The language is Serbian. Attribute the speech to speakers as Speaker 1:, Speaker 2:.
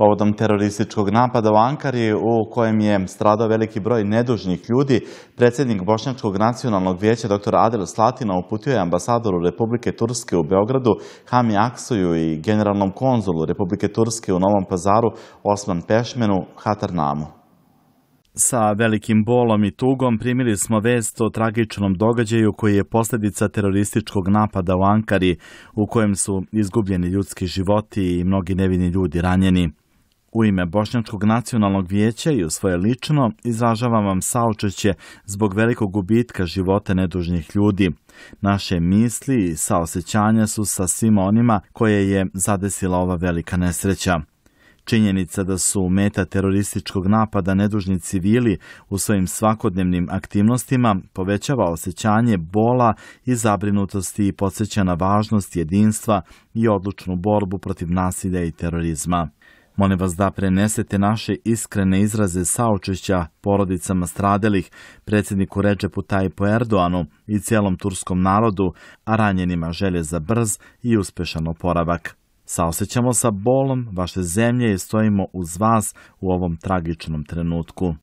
Speaker 1: Povodom terorističkog napada u Ankari, u kojem je stradao veliki broj nedužnih ljudi, predsjednik Bošnjačkog nacionalnog vijeća dr. Adel Slatina uputio je ambasadoru Republike Turske u Beogradu, Hami Aksoju i generalnom konzulu Republike Turske u Novom pazaru, Osman Pešmenu, Hatar Namu.
Speaker 2: Sa velikim bolom i tugom primili smo vest o tragičnom događaju koji je posljedica terorističkog napada u Ankari, u kojem su izgubljeni ljudski životi i mnogi nevini ljudi ranjeni. U ime Bošnjačkog nacionalnog vijeća i u svoje lično izražavam vam saočeće zbog velikog gubitka života nedužnih ljudi. Naše misli i saosećanja su sa svima onima koje je zadesila ova velika nesreća. Činjenica da su meta terorističkog napada nedužni civili u svojim svakodnevnim aktivnostima povećava osjećanje bola i zabrinutosti i podsjeća na važnost jedinstva i odlučnu borbu protiv nasilja i terorizma. Molim vas da prenesete naše iskrene izraze saočešća porodicama stradelih, predsjedniku Ređepu Tajpu Erdoanu i cijelom turskom narodu, a ranjenima želje za brz i uspešan oporavak. Saosećamo sa bolom vaše zemlje i stojimo uz vas u ovom tragičnom trenutku.